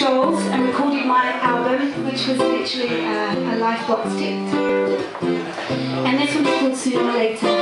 And recorded my album, which was literally uh, a life box tipped. And this one's called Sooner or Later.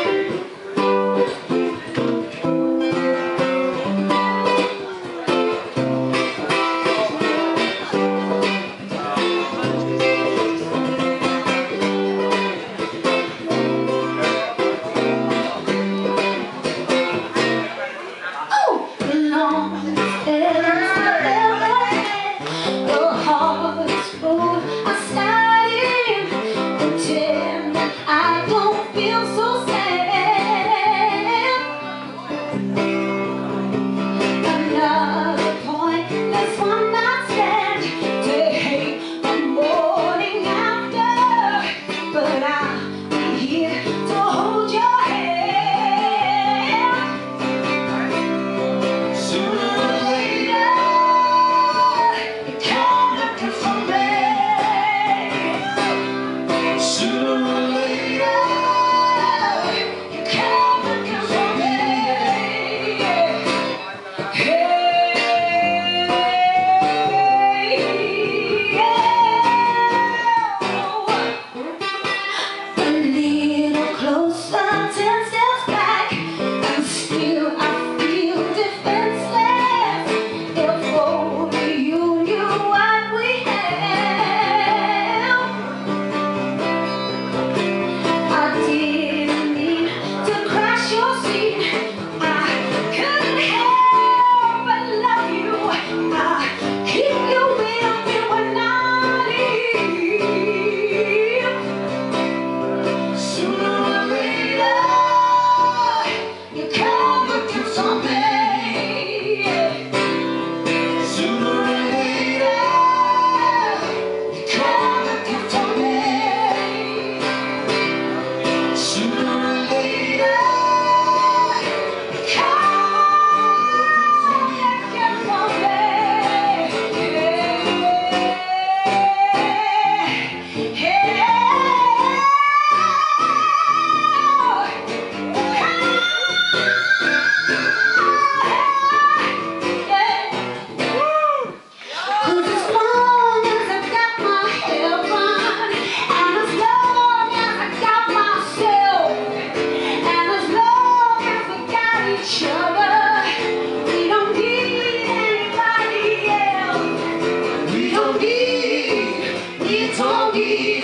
Tony.